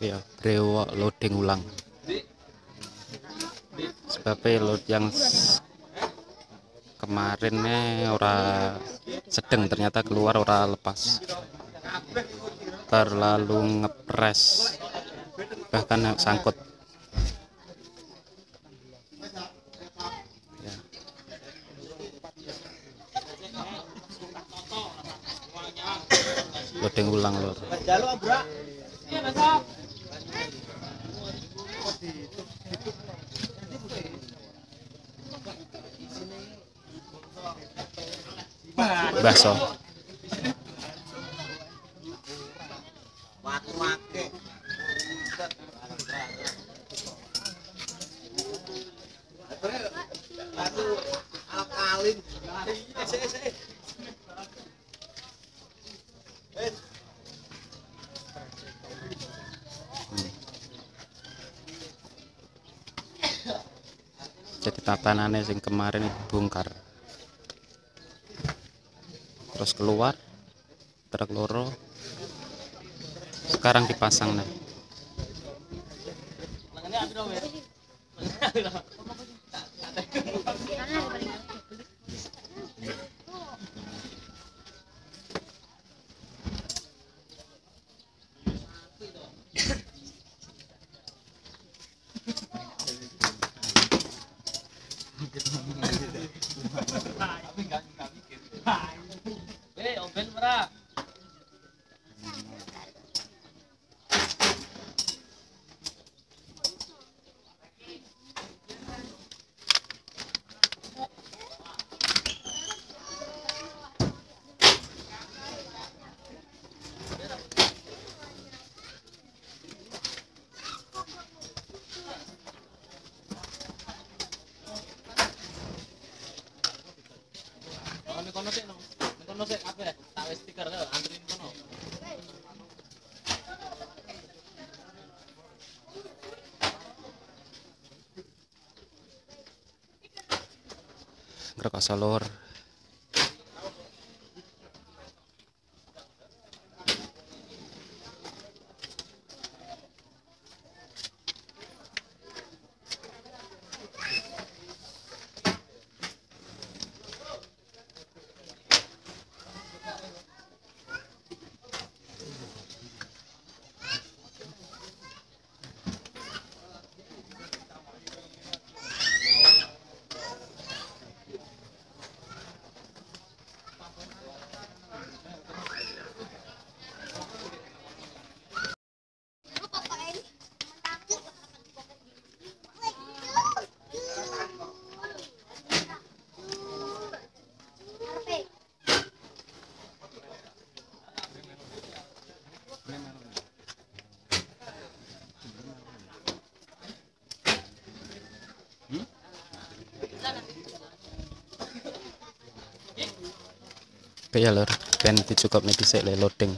ya brewok loading ulang. Sebabnya load yang kemarinnya ora sedang ternyata keluar ora lepas. Terlalu ngepres bahkan sangkut. Ya. loading ulang lor bakso. Jadi tatanannya sing kemarin itu bongkar terus keluar truk loro. Sekarang dipasang nih Eh, open ora? Oh, ning kono conoce no? ¿Me conoce? Ah, espera, estaba este cargado, Android no conoce. Gracias, Lord. Lor kayak lor ben dicukup nih bisa loading